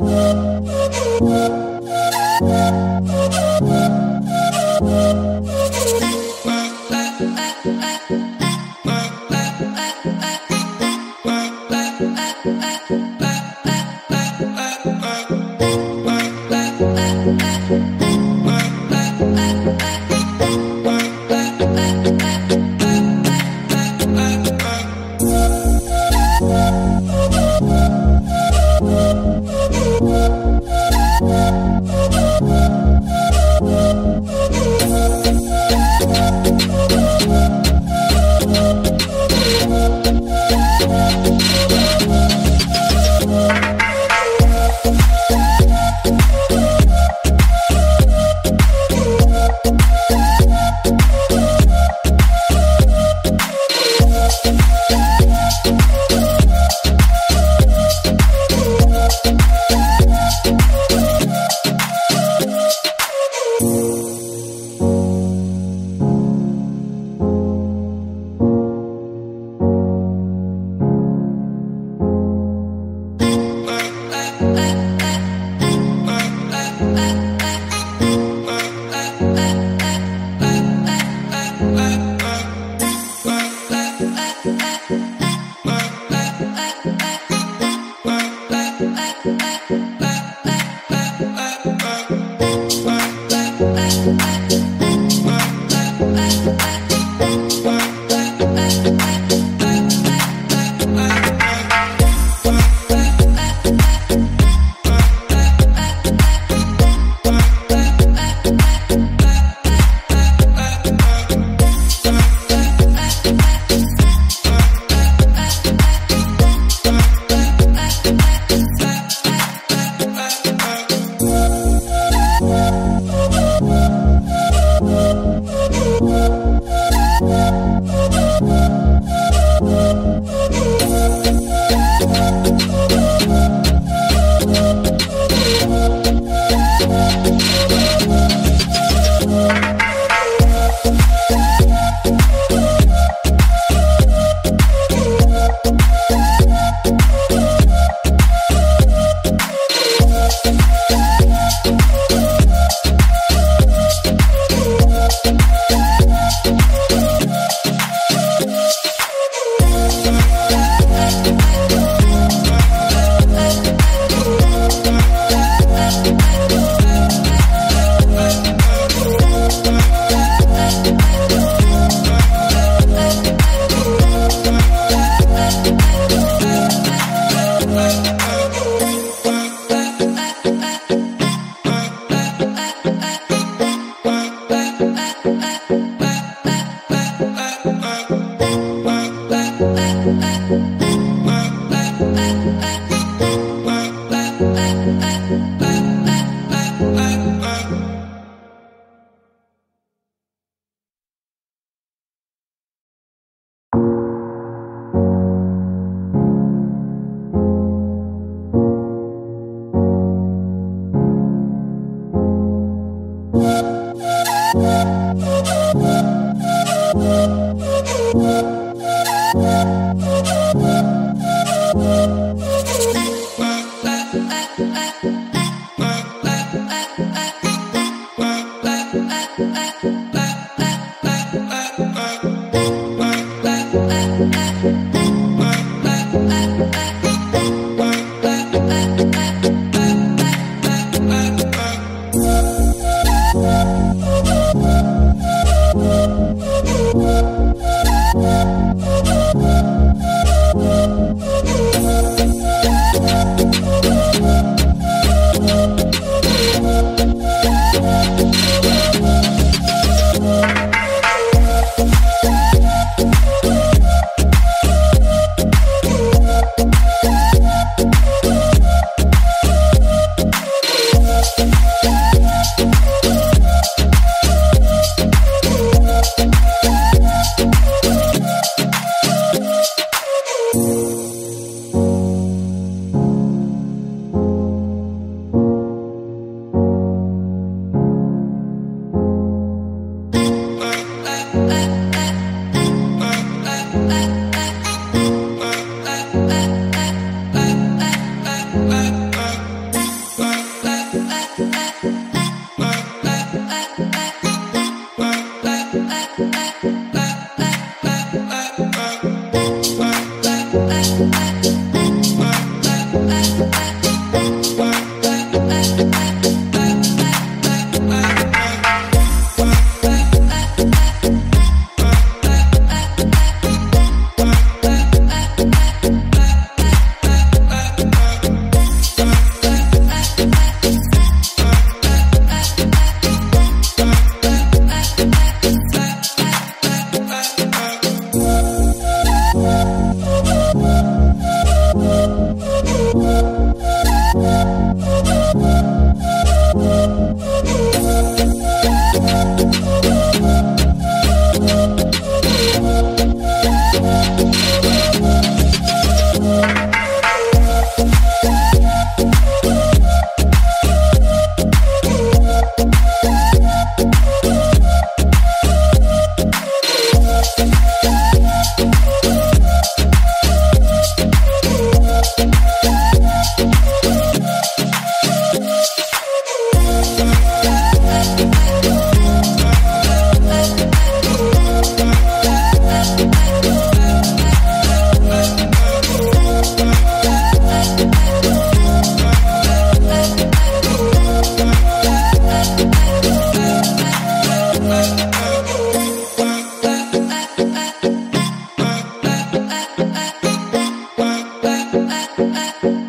you Yeah. Bye. uh, uh.